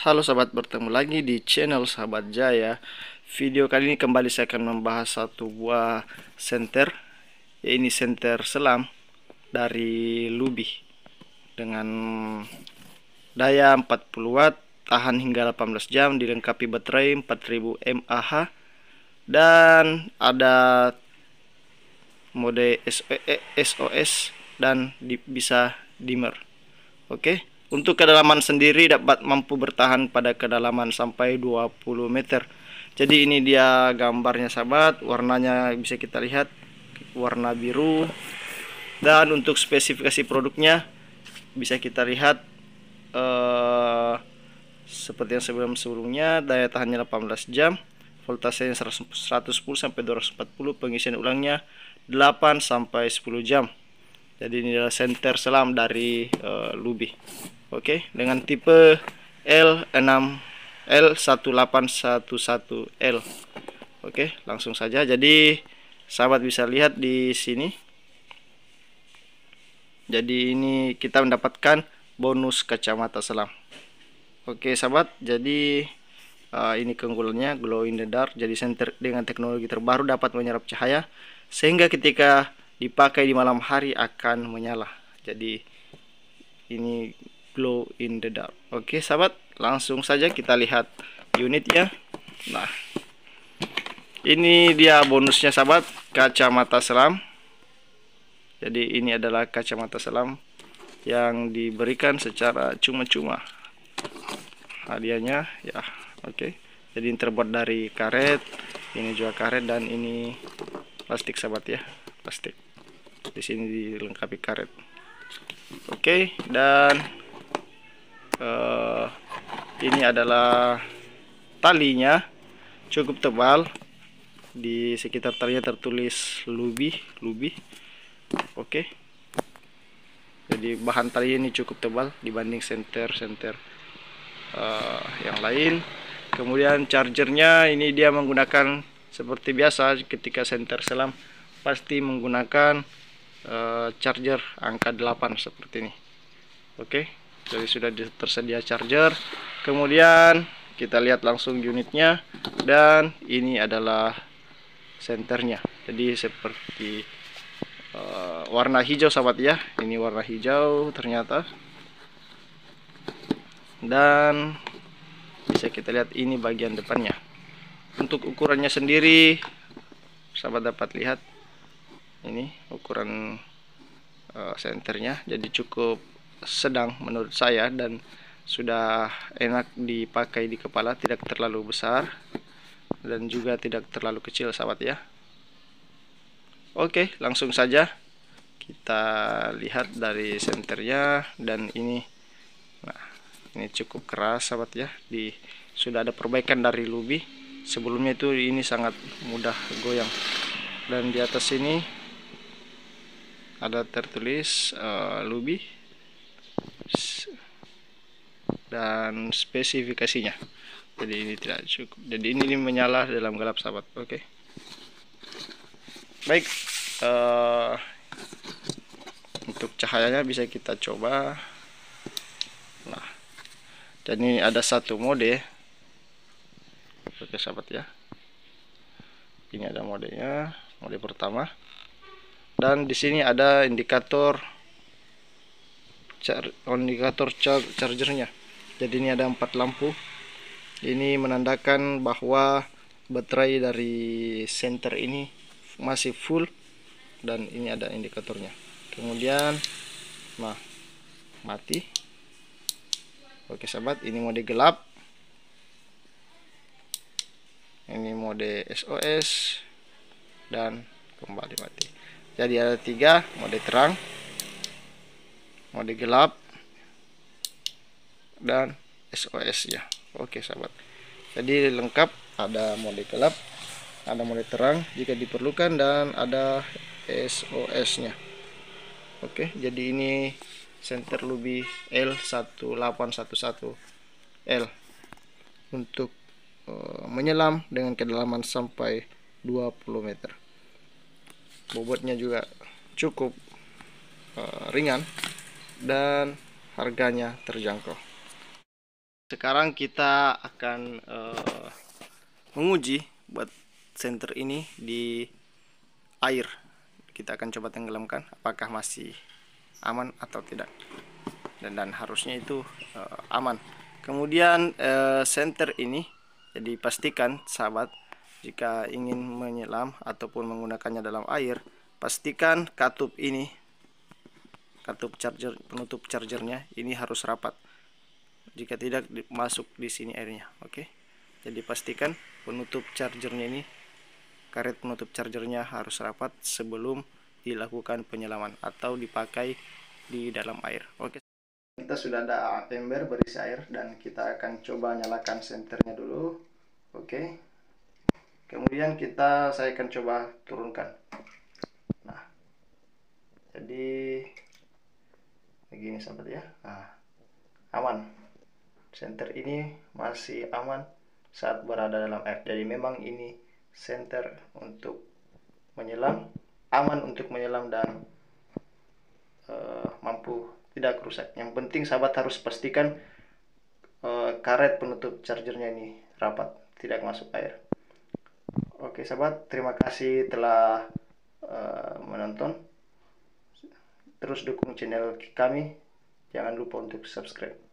Halo sahabat, bertemu lagi di channel Sahabat Jaya. Video kali ini kembali saya akan membahas satu buah senter. Ya, ini senter selam dari Lubi dengan daya 40 watt, tahan hingga 18 jam, dilengkapi baterai 4000 mAh dan ada mode SOS dan bisa dimmer. Oke. Okay? Untuk kedalaman sendiri dapat mampu bertahan pada kedalaman sampai 20 meter. Jadi ini dia gambarnya sahabat, warnanya bisa kita lihat warna biru. Dan untuk spesifikasi produknya bisa kita lihat uh, seperti yang sebelum-sebelumnya, daya tahannya 18 jam, voltasenya 110 sampai 240, pengisian ulangnya 8 sampai 10 jam. Jadi ini adalah senter selam dari uh, Lubi. Oke, okay, dengan tipe L6 L1811L. Oke, okay, langsung saja. Jadi sahabat bisa lihat di sini. Jadi ini kita mendapatkan bonus kacamata selam. Oke, okay, sahabat. Jadi uh, ini keunggulannya glow in the dark. Jadi senter dengan teknologi terbaru dapat menyerap cahaya sehingga ketika dipakai di malam hari akan menyala. Jadi ini glow in the dark. Oke sahabat langsung saja kita lihat unitnya. Nah ini dia bonusnya sahabat kacamata selam. Jadi ini adalah kacamata selam yang diberikan secara cuma-cuma. Hadiahnya ya oke. Jadi ini terbuat dari karet ini juga karet dan ini plastik sahabat ya plastik. Di sini dilengkapi karet. Oke okay, dan uh, ini adalah talinya cukup tebal di sekitar talinya tertulis lubi lubi oke okay. jadi bahan tali ini cukup tebal dibanding senter senter uh, yang lain kemudian chargernya ini dia menggunakan seperti biasa ketika senter selam pasti menggunakan uh, charger angka 8 seperti ini oke okay jadi sudah tersedia charger. Kemudian kita lihat langsung unitnya. Dan ini adalah senternya. Jadi seperti uh, warna hijau sahabat ya. Ini warna hijau ternyata. Dan bisa kita lihat ini bagian depannya. Untuk ukurannya sendiri sahabat dapat lihat. Ini ukuran uh, senternya. Jadi cukup sedang menurut saya dan sudah enak dipakai di kepala tidak terlalu besar dan juga tidak terlalu kecil sahabat ya. Oke langsung saja kita lihat dari senternya dan ini. Nah ini cukup keras sahabat ya. Di sudah ada perbaikan dari Lubi. Sebelumnya itu ini sangat mudah goyang. Dan di atas ini ada tertulis uh, Lubi dan spesifikasinya. Jadi ini tidak cukup. Jadi ini, ini menyala dalam gelap sahabat. Oke. Okay. baik uh, untuk cahayanya bisa kita coba. Nah dan ini ada satu mode. Oke sahabat ya. Ini ada modenya mode pertama. Dan di sini ada indikator indikator char chargernya jadi ini ada empat lampu. Ini menandakan bahwa baterai dari center ini masih full dan ini ada indikatornya. Kemudian nah mati. Oke sahabat ini mode gelap. Ini mode SOS dan kembali mati. Jadi ada tiga mode terang mode gelap dan SOS ya. Oke sahabat. Jadi lengkap. Ada mode gelap ada mode terang jika diperlukan dan ada SOS nya oke jadi ini center Lubi L1811L untuk uh, menyelam dengan kedalaman sampai 20 meter. Bobotnya juga cukup uh, ringan dan harganya terjangkau sekarang kita akan uh, menguji buat center ini di air. Kita akan coba tenggelamkan apakah masih aman atau tidak. Dan, dan harusnya itu uh, aman. Kemudian uh, center ini jadi pastikan sahabat jika ingin menyelam ataupun menggunakannya dalam air pastikan katup ini katup charger penutup chargernya ini harus rapat jika tidak masuk di sini airnya oke? Jadi pastikan penutup chargernya ini karet penutup chargernya harus rapat sebelum dilakukan penyelaman atau dipakai di dalam air oke? Kita sudah ada ember berisi air dan kita akan coba nyalakan senternya dulu oke? Kemudian kita saya akan coba turunkan. Nah jadi begini sahabat ya. Nah aman center ini masih aman saat berada dalam air jadi memang ini center untuk menyelam aman untuk menyelam dan uh, mampu tidak rusak. Yang penting sahabat harus pastikan uh, karet penutup chargernya ini rapat tidak masuk air. Oke sahabat terima kasih telah uh, menonton. Terus dukung channel kami. Jangan lupa untuk subscribe